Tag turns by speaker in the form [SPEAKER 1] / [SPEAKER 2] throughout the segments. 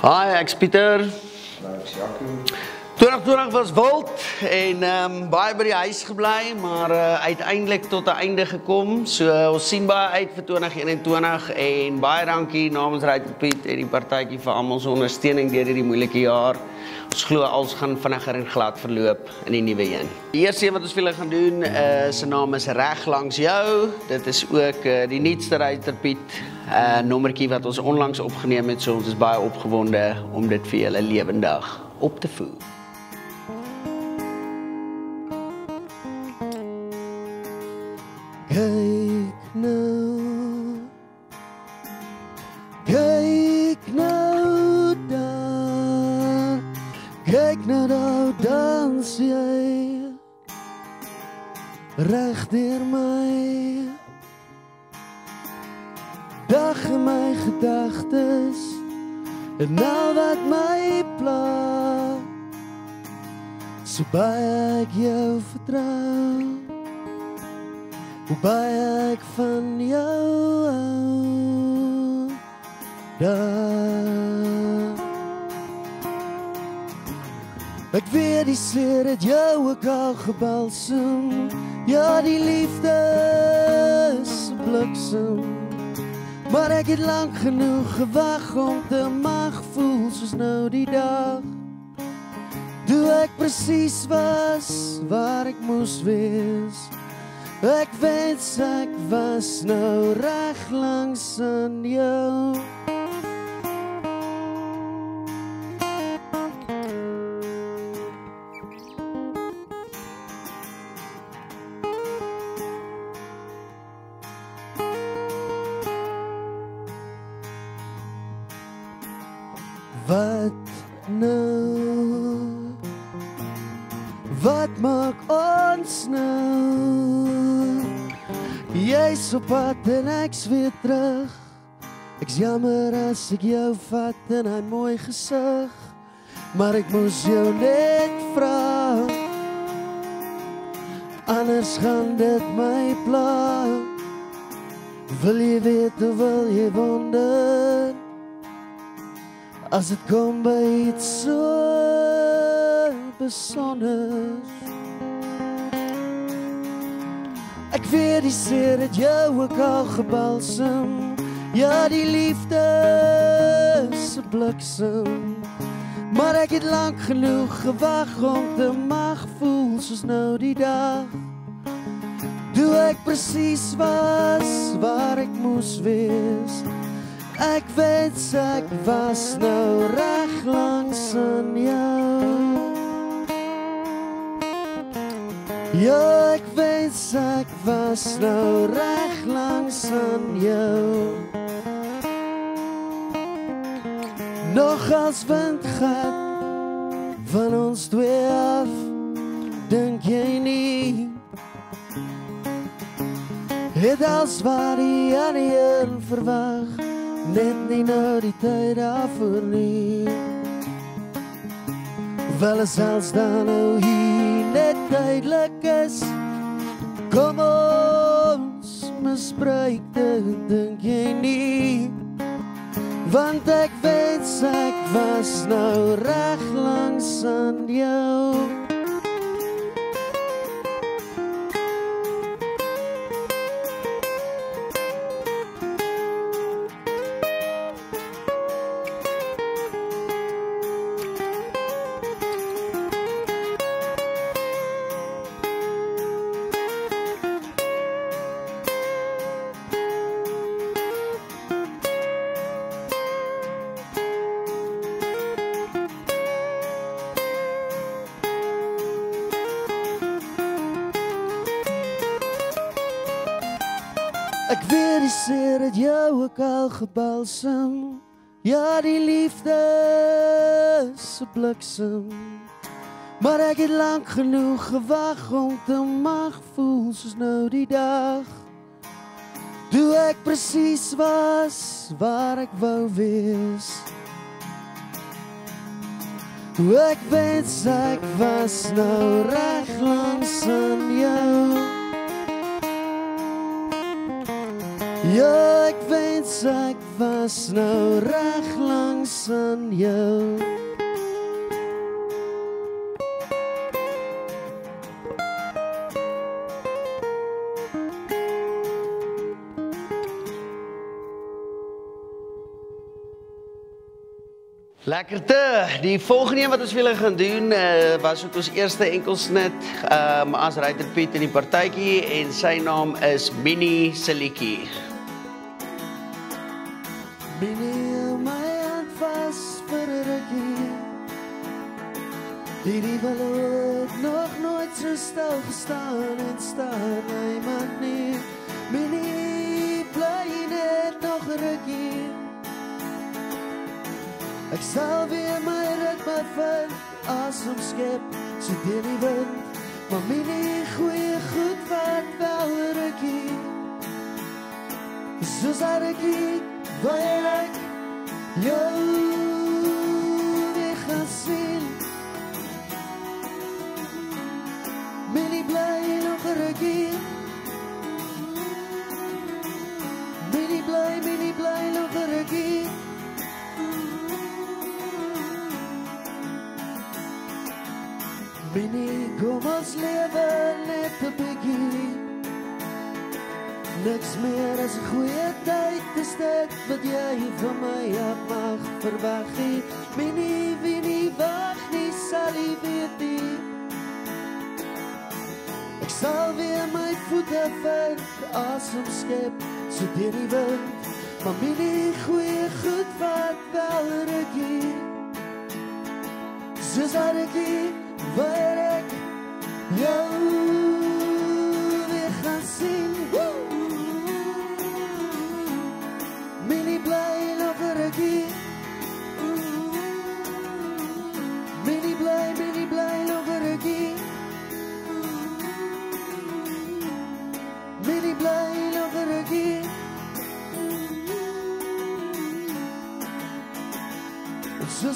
[SPEAKER 1] Hi, ek's Pieter.
[SPEAKER 2] Ek's Jaco.
[SPEAKER 1] 2020 was wild en ehm um, baie by die huis gebly, maar uh, uiteindelik tot 'n einde gekom. So uh, ons sien baie uit vir 2021 en baie dankie namens Ryder Piet en die partytjie vir almal se ondersteuning deur hierdie moeilike jaar. Ons glo alles gaan vinniger en glad verloop in die nuwe een. Die eerste een wat ons vir julle gaan doen, uh, se naam is Reg langs jou. Dit is ook uh, die nuutste Ryder Piet uh, nommertjie wat ons onlangs opgeneem het. So ons is baie opgewonde om dit vir julle lewendig op te voer.
[SPEAKER 3] Kyk Reg deur my. Dag in my gedagtes. En nou wat my pla. So baie ek jou vertrou. Hoe baie ek van jou hou. Daar. Ek weet die seer het jou ook al gebalsem. Ja, die liefde is bliksem. Maar ek het lank genoeg gewag om te mag voel soos nou die dag. Toe ek presies was waar ek moes wees. Ek wens ek was nou reg langs aan jou. Wat maak ons nou? Jy's op pad en ek's weer terug. Ek's jammer as ek jou vat in 'n mooi gesig, maar ek moes jou net vra. Anders gaan dit my pla. Wil jy weet of wil jy wonder? As dit kom by iets so besonders. Ek weet die seer het jou ook al gebalsem. Ja, die liefde se bliksem. Maar ek het lank genoeg gewag om te mag voel soos nou die dag. Toe ek presies was waar ek moes wees. Ek wens ek was nou reg Ja, ek wens ek was nou reg langs aan jou. Nog als wind gaat van ons twee af, dink jy nie? Het als waar die alien verwag, net nie nou die tyd daarvoor nie. Wel is als dan nou hier net duidelik is, kom ons misbruik dit, dink jy nie? Want ek weet ek was nou reg langs aan jou. Ek weet die seer het jou ook al gebalsem. Ja, die liefde se bliksem. Maar ek het lank genoeg gewag om te mag voel soos nou die dag. Toe ek presies was waar ek wou wees. Toe ek wens ek was nou reg langs aan jou. Ja, ek wens ek was nou reg langs aan jou.
[SPEAKER 1] Lekkerte. Die volgende een wat ons willen gaan doen uh, was ook ons eerste enkelsnit um, as Ryder Piet in die partytjie en sy naam is Minnie Siliki.
[SPEAKER 3] Minnie my hand vas vir 'n rukkie. Hierdie wêreld nog nooit so stil gestaan en staan hy maar nie. Minnie bly net nog 'n rukkie. Ek sal weer my ritme vind asem skep so deur die wind maar minie goeie goed wat wel rukkie soos rukkie rukkie minie bly minie bly nog rukkie Minnie, kom ons lewe net 'n bietjie. Niks meer as 'n goeie tyd, dit wat jy van my af mag verwag. Minnie, wie nie wag nie, sal jy weet nie. Ek sal weer my voete vind, asem skep, so deur die wind. Maar minnie, goeie goed wat wel rukkie. Soos rukkie waar ek jou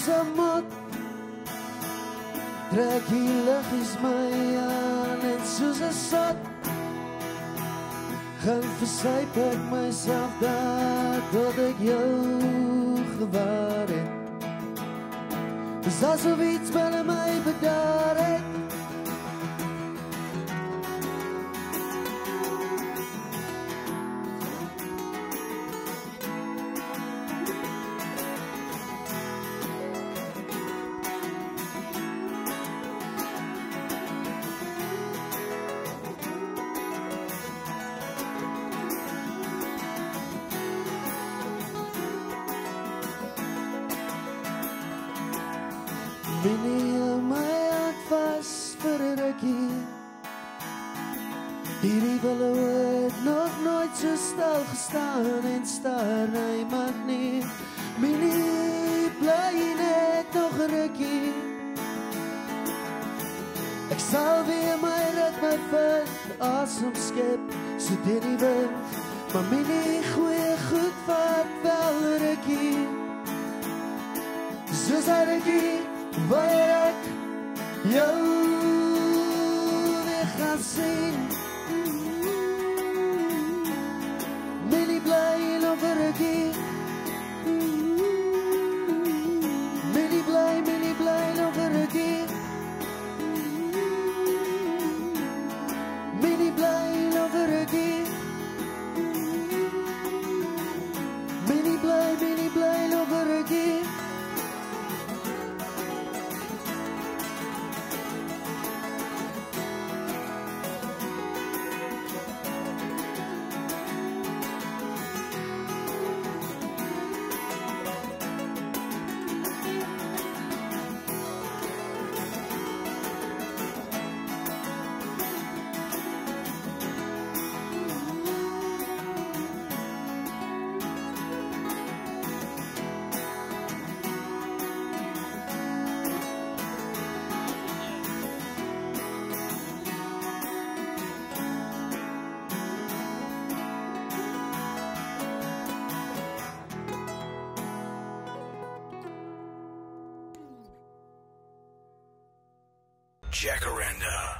[SPEAKER 3] 'n mot trek die liggies my aan en soos 'n sat gaan versyp ek myself daar tot ek jou gewaar het. Dis asof iets binne my bedaar het Minnie, my hart vas vir 'n rukkie. Hierdie wille het nog nooit so stil gestaan en staar hy maar nie. Minnie, bly net nog 'n rukkie. Ek sal weer my ritme vind, asem skep, so deur die wind. Maar minnie, goeie goed wat wel rukkie. Soos hy rukkie waar ek jou weer
[SPEAKER 2] Jacaranda.